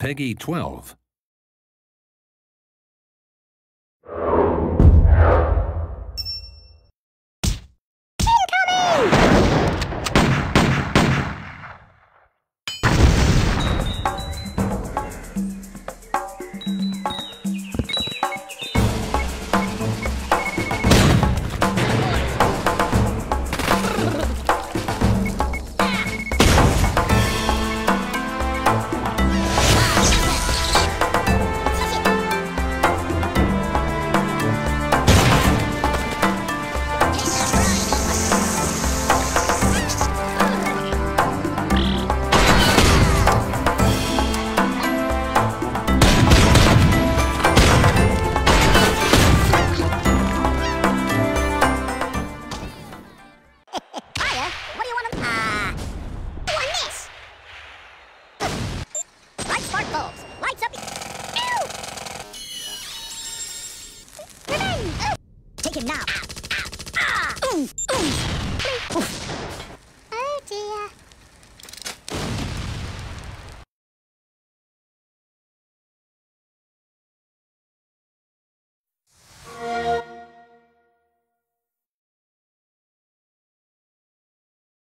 Peggy 12. Bulbs. Lights up... Ew! Revenge! Take him now.